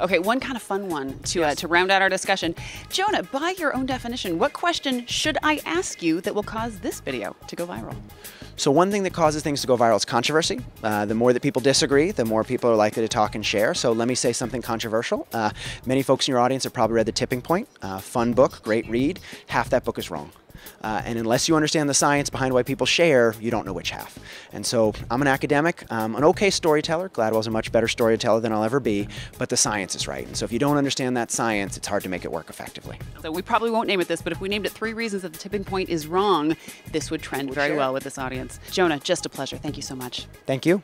Okay, one kind of fun one to uh, to round out our discussion. Jonah, by your own definition, what question should I ask you that will cause this video to go viral? So one thing that causes things to go viral is controversy. Uh, the more that people disagree, the more people are likely to talk and share. So let me say something controversial. Uh, many folks in your audience have probably read The Tipping Point. Uh, fun book, great read. Half that book is wrong. Uh, and unless you understand the science behind why people share, you don't know which half. And so I'm an academic, um, an okay storyteller. Gladwell's a much better storyteller than I'll ever be, but the science is right. And so if you don't understand that science, it's hard to make it work effectively. So we probably won't name it this, but if we named it three reasons that the tipping point is wrong, this would trend very well with this audience. Jonah, just a pleasure. Thank you so much. Thank you.